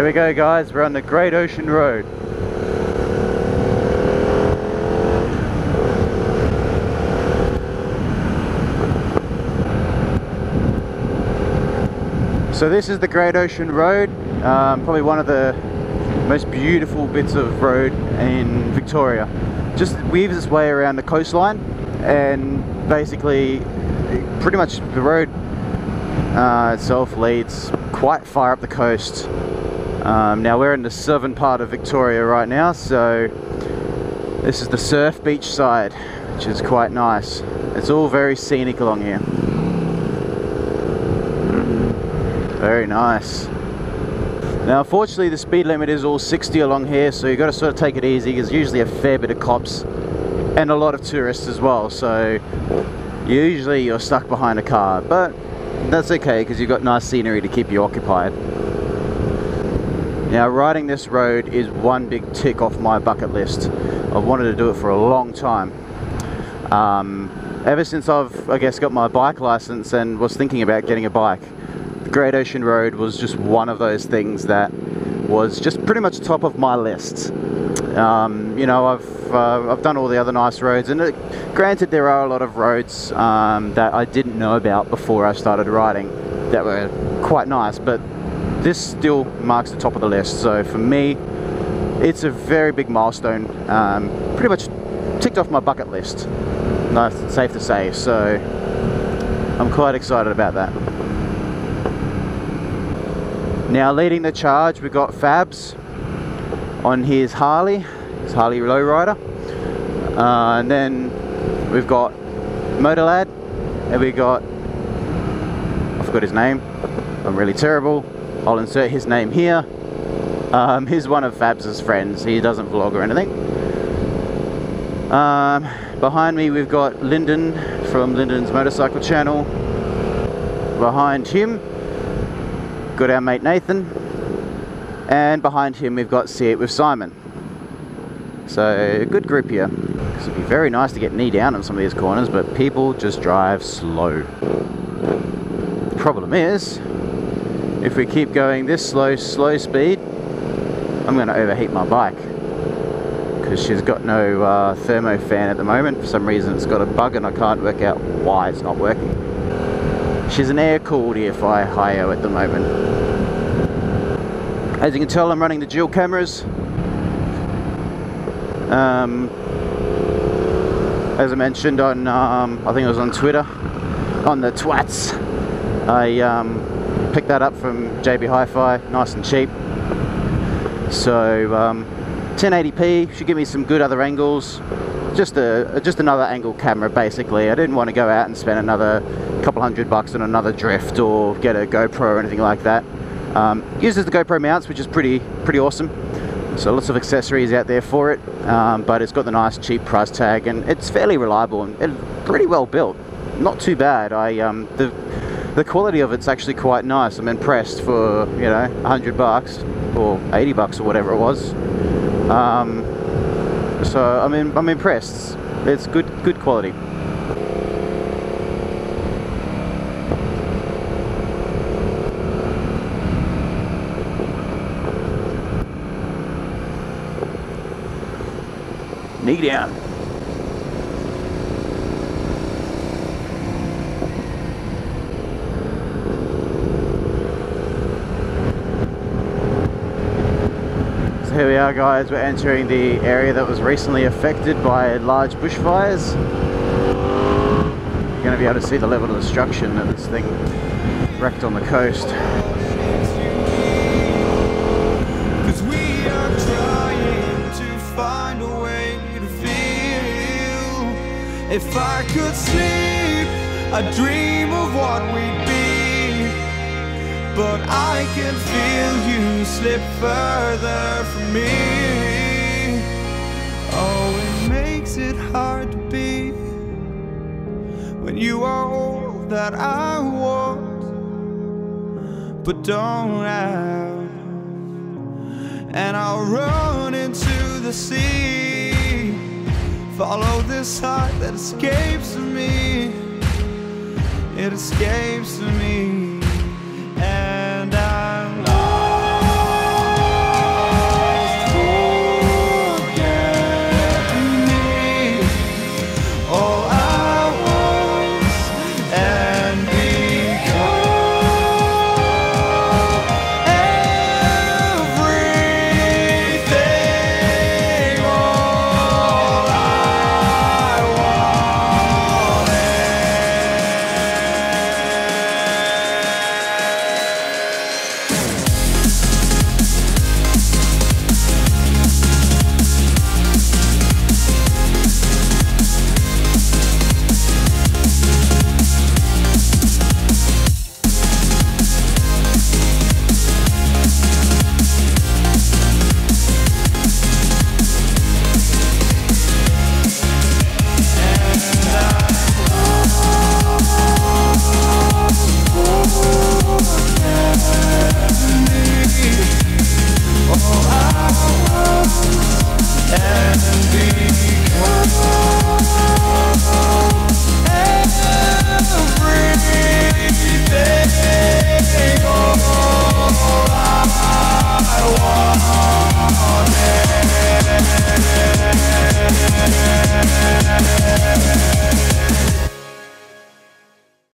There we go guys, we're on the Great Ocean Road. So this is the Great Ocean Road, um, probably one of the most beautiful bits of road in Victoria. Just weaves its way around the coastline and basically pretty much the road uh, itself leads quite far up the coast. Um, now we're in the southern part of Victoria right now, so this is the surf beach side, which is quite nice. It's all very scenic along here. Very nice. Now unfortunately the speed limit is all 60 along here, so you've got to sort of take it easy. There's usually a fair bit of cops and a lot of tourists as well, so usually you're stuck behind a car, but that's okay because you've got nice scenery to keep you occupied. Now riding this road is one big tick off my bucket list. I've wanted to do it for a long time. Um, ever since I've, I guess, got my bike license and was thinking about getting a bike, the Great Ocean Road was just one of those things that was just pretty much top of my list. Um, you know, I've uh, I've done all the other nice roads, and it, granted, there are a lot of roads um, that I didn't know about before I started riding that were quite nice, but this still marks the top of the list. So for me, it's a very big milestone. Um, pretty much ticked off my bucket list. Nice, safe to say. So I'm quite excited about that. Now leading the charge, we've got Fabs on his Harley, his Harley Lowrider. Uh, and then we've got MotoLad, and we got, I forgot his name, I'm really terrible. I'll insert his name here. Um, he's one of Fabs' friends, he doesn't vlog or anything. Um, behind me we've got Linden from Linden's Motorcycle Channel. Behind him, got our mate Nathan. And behind him we've got See It with Simon. So, a good group here. It'd be very nice to get knee down on some of these corners, but people just drive slow. The Problem is, if we keep going this slow, slow speed, I'm going to overheat my bike because she's got no uh, thermo fan at the moment. For some reason it's got a bug and I can't work out why it's not working. She's an air-cooled EFI Hyo at the moment. As you can tell I'm running the dual cameras. Um, as I mentioned on, um, I think it was on Twitter, on the twats, I um, picked that up from JB Hi-Fi, nice and cheap. So um, 1080p should give me some good other angles. Just a just another angle camera basically. I didn't want to go out and spend another couple hundred bucks on another drift or get a GoPro or anything like that. Um, uses the GoPro mounts, which is pretty pretty awesome. So lots of accessories out there for it, um, but it's got the nice cheap price tag and it's fairly reliable and pretty well built. Not too bad. I um, the the quality of it's actually quite nice. I'm impressed for you know 100 bucks or 80 bucks or whatever it was. Um, so I mean I'm impressed. It's good good quality. Knee down. So here we are guys, we're entering the area that was recently affected by large bushfires. You're going to be able to see the level of destruction that this thing wrecked on the coast. If I could sleep, I'd dream of what we'd be. But I can feel you slip further from me. Oh, it makes it hard to be when you are all that I want, but don't have and I'll run into the sea. Follow this heart that escapes me. It escapes me.